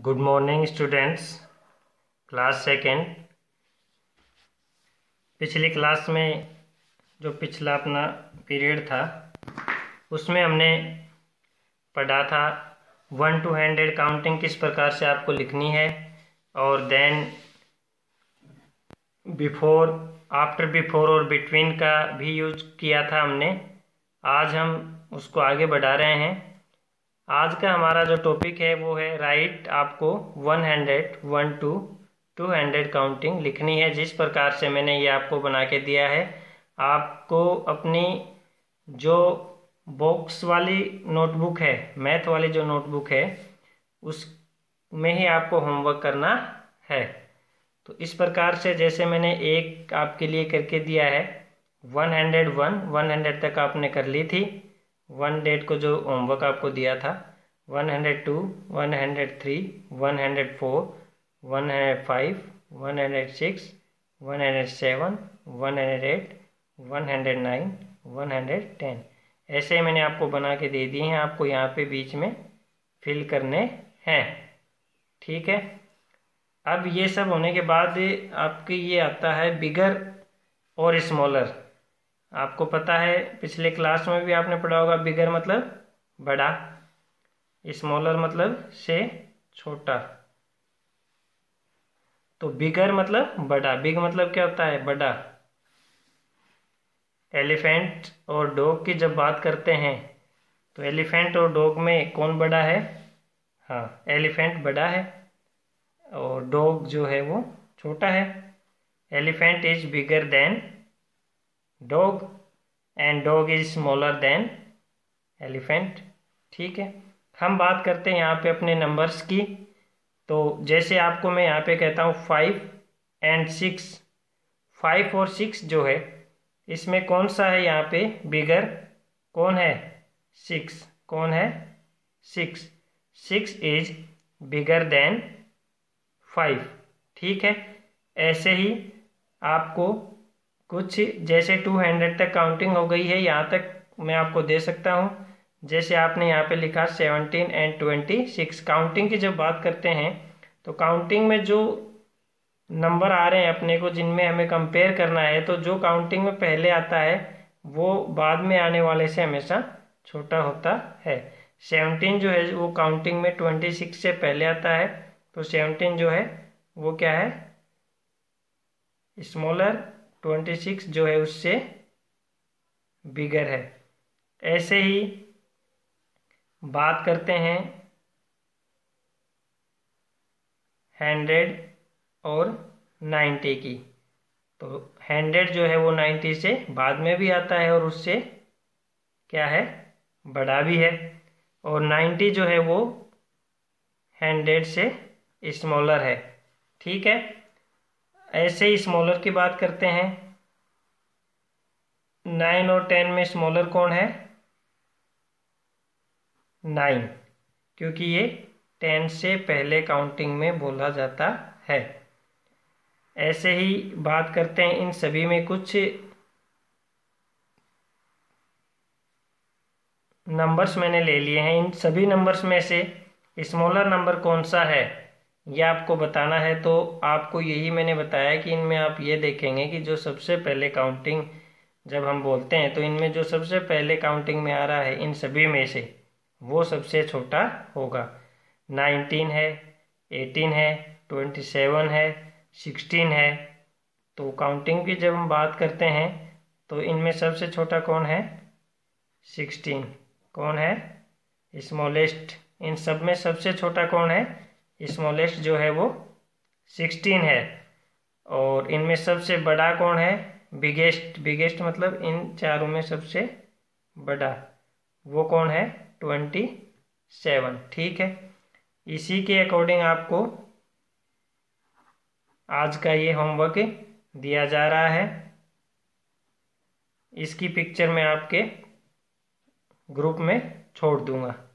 Good morning students class second पिछली class में जो पिछला अपना पीरियड था, उसमें हमने पढ़ा था वन टू हंड्रेड काउंटिंग किस प्रकार से आपको लिखनी है, और देन बिफोर आफ्टर बिफोर और बिटवीन का भी यूज़ किया था हमने। आज हम उसको आगे बढ़ा रहे हैं। आज का हमारा जो टॉपिक है, वो है राइट आपको one hundred one to two hundred counting लिखनी है। जिस प्रकार से मैंने ये आपको बना के दिया है, आपको अपनी जो बॉक्स वाली नोटबुक है मैथ वाली जो नोटबुक है, उस में ही आपको होमवर्क करना है। तो इस प्रकार से जैसे मैंने एक आपके लिए करके दिया है one hundred one one hundred तक आपने कर ली थी। वन डेट को जो होमवर्क आपको दिया था one hundred two one hundred three one hundred four one hundred five one hundred six one hundred seven one hundred eight one hundred nine one hundred ten ऐसे मैंने आपको बना के दे दिए हैं, आपको यहाँ पे बीच में फिल करने हैं। ठीक है? अब ये सब होने के बाद आपके ये आता है बिगर और स्मॉलर आपको पता है, पिछले क्लास में भी आपने पढ़ा होगा बिगर मतलब बड़ा स्मॉलर मतलब से छोटा। तो बिगर मतलब बड़ा बिग मतलब क्या होता है? बड़ा। एलिफेंट और डॉग की जब बात करते हैं तो एलिफेंट और डॉग में कौन बड़ा है? हाँ एलिफेंट बड़ा है और डॉग जो है वो छोटा है। Elephant is bigger than dog and dog is smaller than elephant ठीक है? हम बात करते हैं यहाँ पे अपने नंबर्स की। तो जैसे आपको मैं यहाँ पे कहता हूँ फाइव एंड सिक्स फाइव और सिक्स जो है, इसमें कौन सा है यहाँ पे? बिगर कौन है? सिक्स कौन है? Six six is bigger than five ठीक है? ऐसे ही आपको कुछ जैसे टू हंड्रेड तक काउंटिंग हो गई है, यहाँ तक मैं आपको दे सकता हूँ। जैसे आपने यहाँ पे लिखा seventeen and twenty six counting की जब बात करते हैं तो काउंटिंग में जो नंबर आ रहे हैं अपने को, जिनमें हमें कंपेयर करना है तो जो काउंटिंग में पहले आता है, वो बाद में आने वाले से हमेशा छोटा होता है। सेवनटीन जो है, वो काउंटिंग में ट्वेंटी सिक्स से पहले आता है तो सेवनटीन जो है, वो क्या है? स्मॉलर ट्वेंटी सिक्स जो है उससे बिगर है। ऐसे ही बात करते हैं हंड्रेड और नाइन्टी की। तो हंड्रेड जो है वो नाइन्टी से बाद में भी आता है और उससे क्या है? बड़ा भी है। और नाइन्टी जो है वो हंड्रेड से स्मॉलर है। ठीक है? ऐसे ही स्मॉलर की बात करते हैं। नाइन और टेन में स्मॉलर कौन है? नाइन क्योंकि ये टेन से पहले काउंटिंग में बोला जाता है। ऐसे ही बात करते हैं इन सभी में कुछ नंबर्स मैंने ले लिए हैं। इन सभी नंबर्स में से स्मॉलर नंबर कौन सा है? ये आपको बताना है तो आपको यही मैंने बताया कि इनमें आप ये देखेंगे कि जो सबसे पहले काउंटिंग जब हम बोलते हैं तो इनमें जो सबसे पहले काउंटिंग में आ रहा है, इन सभी में से, वो सबसे छोटा होगा। नाइनटीन है एटीन है ट्वेंटी सेवन है सिक्सटीन है। तो काउंटिंग की जब हम बात करते हैं तो इनमें सबसे छोटा कौन है? सिक्सटीन कौन है? स्मॉलेस्ट इन सब में सबसे छोटा कौन है? स्मॉलेस्ट जो है वो सिक्सटीन है। और इनमें सबसे बड़ा कौन है? बिगेस्ट बिगेस्ट मतलब इन चारों में सबसे बड़ा। वो कौन है? ट्वेंटी सेवन ठीक है? इसी के अकॉर्डिंग आपको आज का ये होमवर्क दिया जा रहा है। इसकी पिक्चर मैं आपके ग्रुप में छोड़ दूँगा।